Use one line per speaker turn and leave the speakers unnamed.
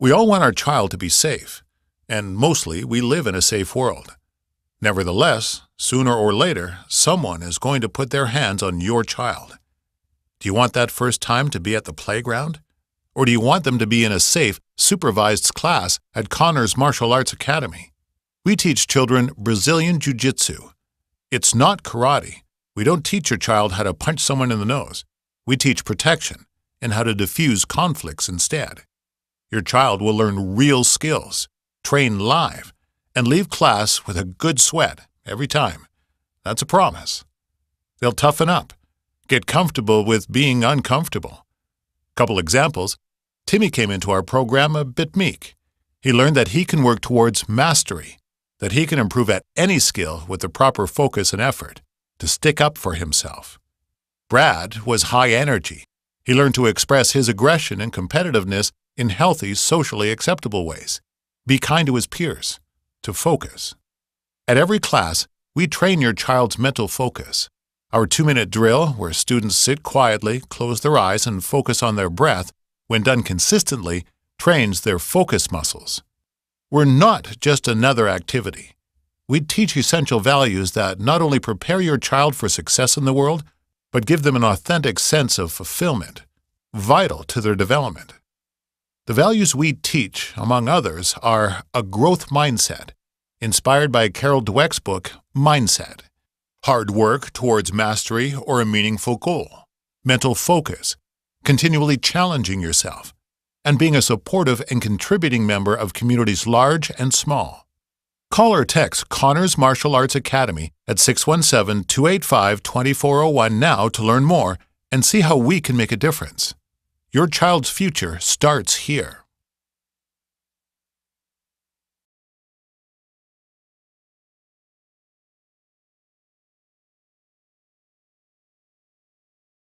We all want our child to be safe, and mostly we live in a safe world. Nevertheless, sooner or later, someone is going to put their hands on your child. Do you want that first time to be at the playground? Or do you want them to be in a safe, supervised class at Connors Martial Arts Academy? We teach children Brazilian Jiu Jitsu. It's not karate. We don't teach your child how to punch someone in the nose. We teach protection and how to diffuse conflicts instead. Your child will learn real skills, train live, and leave class with a good sweat every time. That's a promise. They'll toughen up, get comfortable with being uncomfortable. Couple examples Timmy came into our program a bit meek. He learned that he can work towards mastery, that he can improve at any skill with the proper focus and effort, to stick up for himself. Brad was high energy. He learned to express his aggression and competitiveness in healthy, socially acceptable ways. Be kind to his peers, to focus. At every class, we train your child's mental focus. Our two minute drill, where students sit quietly, close their eyes, and focus on their breath, when done consistently, trains their focus muscles. We're not just another activity. We teach essential values that not only prepare your child for success in the world, but give them an authentic sense of fulfillment, vital to their development. The values we teach, among others, are a growth mindset, inspired by Carol Dweck's book, Mindset, hard work towards mastery or a meaningful goal, mental focus, continually challenging yourself, and being a supportive and contributing member of communities large and small. Call or text Connors Martial Arts Academy at 617 285 2401 now to learn more and see how we can make a difference. Your child's future starts here.